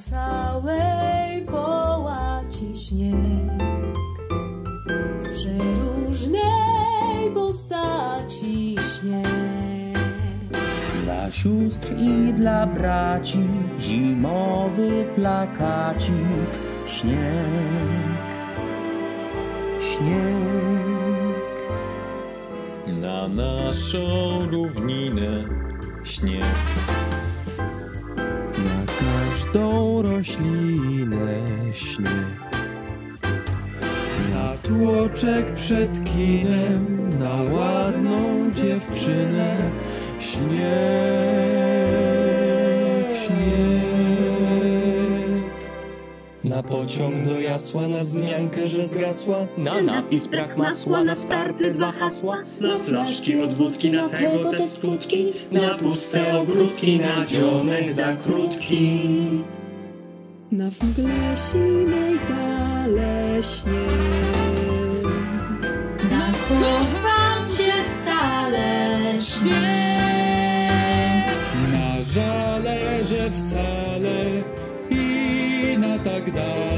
całej połaci śnieg w przeróżnej postaci śnieg. Dla sióstr i dla braci zimowy plakacik śnieg, śnieg. Na naszą równinę śnieg. Każdą roślinę śnieg. Na tłoczek przed kinem, na ładną dziewczynę śnieg, Na pociąg do jasła, na wzmiankę, że zgasła. Na napis brak masła, na starty dwa hasła. Na flaszki od wódki, na tego te skutki. Na puste ogródki, na dzionek za krótki. Na mgle sinej dale śnieg. никогда.